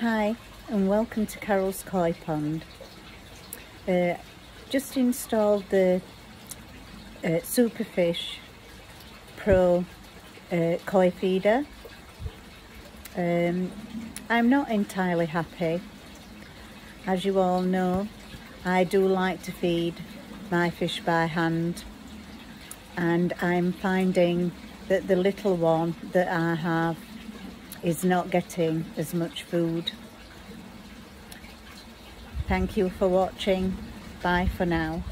Hi and welcome to Carol's Koi Pond. Uh, just installed the uh, Superfish Pro uh, koi feeder. Um, I'm not entirely happy. As you all know, I do like to feed my fish by hand and I'm finding that the little one that I have is not getting as much food. Thank you for watching. Bye for now.